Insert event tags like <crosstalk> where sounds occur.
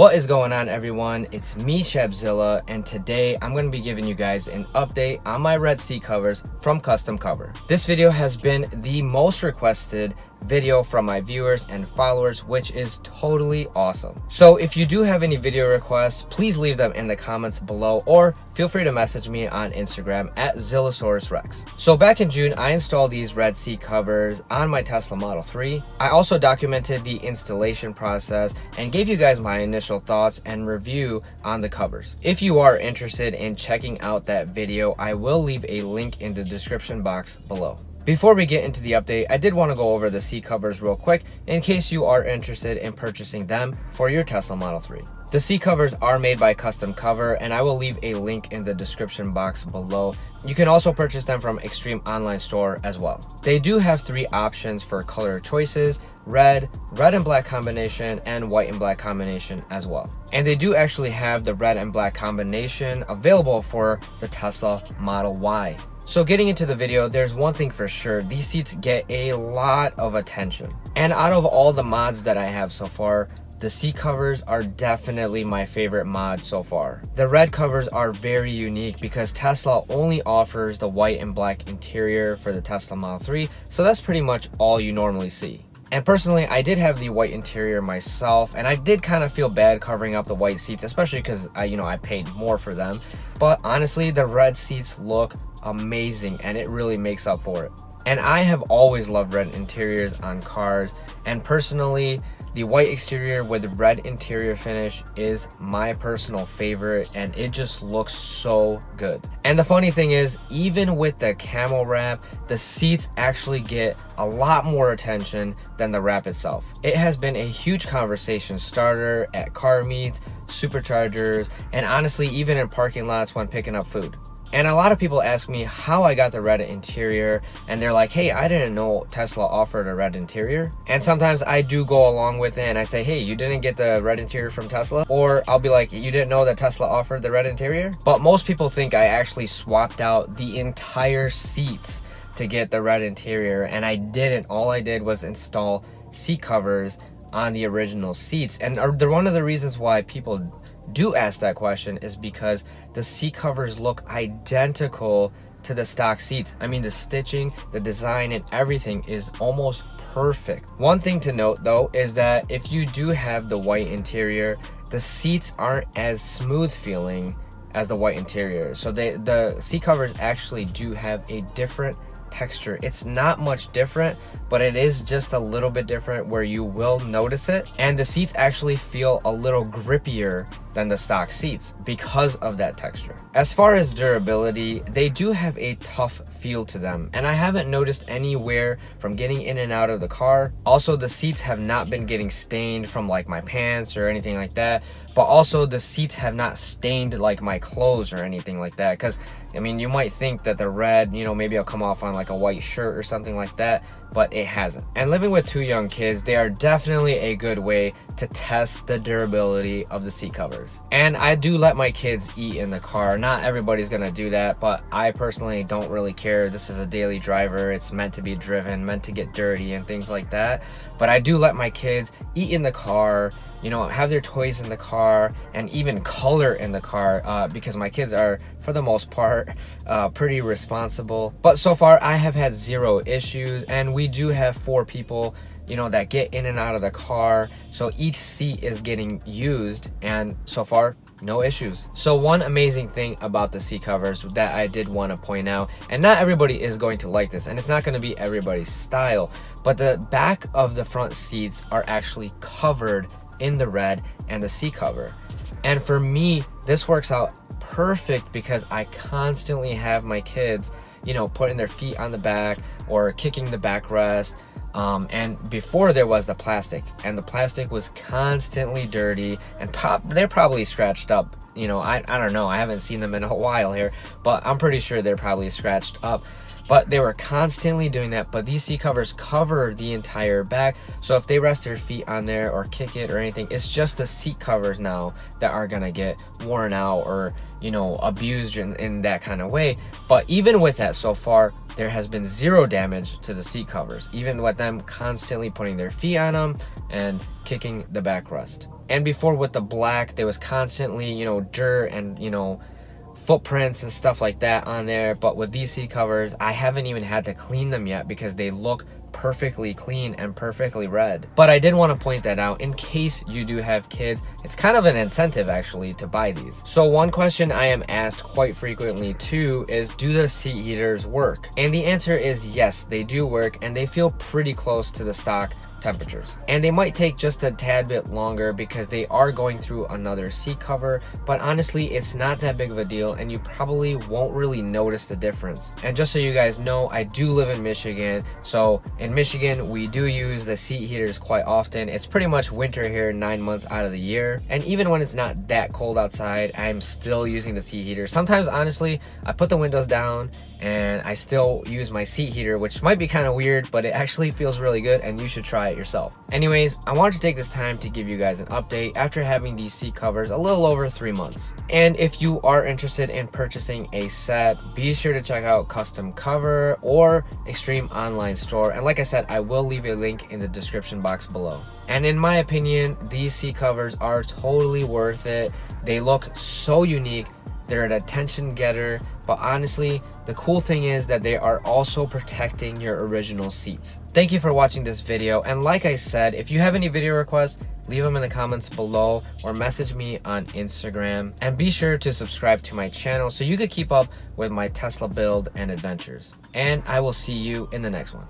What is going on everyone? It's me Shabzilla and today I'm going to be giving you guys an update on my red Sea covers from Kustom Cover. This video has been the most requested video from my viewers and followers which is totally awesome. So if you do have any video requests please leave them in the comments below or feel free to message me on Instagram at Zillasauras Rex. So back in June I installed these red seat covers on my Tesla Model 3. I also documented the installation process and gave you guys my initial thoughts and review on the covers. If you are interested in checking out that video I will leave a link in the description box below. Before we get into the update, I did want to go over the seat covers real quick in case you are interested in purchasing them for your Tesla Model 3. The seat covers are made by Kustom Cover and I will leave a link in the description box below. You can also purchase them from Extreme Online Store as well. They do have three options for color choices, red, red and black combination, and white and black combination as well. And they do actually have the red and black combination available for the Tesla Model Y. So getting into the video, there's one thing for sure, these seats get a lot of attention. And out of all the mods that I have so far, the seat covers are definitely my favorite mod so far. The red covers are very unique because Tesla only offers the white and black interior for the Tesla Model 3, so that's pretty much all you normally see. And personally, I did have the white interior myself, and I did kind of feel bad covering up the white seats, especially because I, you know, I paid more for them. But honestly, the red seats look amazing, and it really makes up for it. And I have always loved red interiors on cars, and personally, the white exterior with the red interior finish is my personal favorite and it just looks so good. And the funny thing is, even with the camel wrap, the seats actually get a lot more attention than the wrap itself. It has been a huge conversation starter at car meets, superchargers, and honestly even in parking lots when picking up food. And a lot of people ask me how I got the red interior, and they're like, hey, I didn't know Tesla offered a red interior. And sometimes I do go along with it and I say, hey, you didn't get the red interior from Tesla? Or I'll be like, you didn't know that Tesla offered the red interior? But most people think I actually swapped out the entire seats to get the red interior, and I didn't. All I did was install seat covers on the original seats. And uh, they're one of the reasons why people do ask that question is because the seat covers look identical to the stock seats. I mean, the stitching, the design, and everything is almost perfect. One thing to note though is that if you do have the white interior, the seats aren't as smooth feeling as the white interior. So they, the seat covers actually do have a different texture. It's not much different, but it is just a little bit different where you will notice it. And the seats actually feel a little grippier than the stock seats because of that texture. As far as durability, they do have a tough feel to them and I haven't noticed anywhere from getting in and out of the car. Also, the seats have not been getting stained from like my pants or anything like that, but also the seats have not stained like my clothes or anything like that because I mean, you might think that the red, you know, maybe it'll come off on like a white shirt or something like that, but it hasn't. And living with two young kids, they are definitely a good way to test the durability of the seat covers. And I do let my kids eat in the car. Not everybody's gonna do that, but I personally don't really care. This is a daily driver. It's meant to be driven, meant to get dirty and things like that. But I do let my kids eat in the car you know, have their toys in the car and even color in the car uh, because my kids are, for the most part, uh, pretty responsible. But so far, I have had zero issues, and we do have four people you know that get in and out of the car so each seat is getting used and so far no issues. So one amazing thing about the seat covers that I did want to point out, and not everybody is going to like this, and it's not going to be everybody's style, but the back of the front seats are actually covered in the red and the seat cover. And for me, this works out perfect because I constantly have my kids, you know, putting their feet on the back or kicking the backrest. Um, and before there was the plastic, and the plastic was constantly dirty, and pop they're probably scratched up. You know, I, I don't know, I haven't seen them in a <laughs> while here, but I'm pretty sure they're probably scratched up. but they were constantly doing that. But these seat covers cover the entire back. So if they rest their feet on there or kick it or anything, it's just the seat covers now that are gonna get worn out or you know abused in, in that kind of way. But even with that so far there has been zero damage to the seat covers even with them constantly putting their feet on them and kicking the backrest. And before with the black there was constantly you know dirt and you know footprints and stuff like that on there. But with these seat covers i haven't even had to clean them yet because they look perfectly clean and perfectly red. But I did want to point that out in case you do have kids. It's kind of an incentive actually to buy these. So one question I am asked quite frequently too is do the seat heaters work? And the answer is yes, they do work and they feel pretty close to the stock temperatures. And they might take just a tad bit longer because they are going through another seat cover, but honestly, it's not that big of a deal and you probably won't really notice the difference. And just so you guys know, I do live in Michigan, so in Michigan, we do use the seat heaters quite often. It's pretty much winter here nine months out of the year. And even when it's not that cold outside, I'm still using the seat heater. Sometimes, honestly, I put the windows down and I still use my seat heater, which might be kind of weird, but it actually feels really good and you should try it yourself. Anyways, I wanted to take this time to give you guys an update after having these seat covers a little over three months. And if you are interested in purchasing a set, be sure to check out Kustom Cover or Extreme Online Store. And like I said, I will leave a link in the description box below. And in my opinion, these seat covers are totally worth it. They look so unique they're an attention getter, but honestly, the cool thing is that they are also protecting your original seats. Thank you for watching this video, and like I said, if you have any video requests, leave them in the comments below or message me on Instagram. And be sure to subscribe to my channel so you can keep up with my Tesla build and adventures. And I will see you in the next one.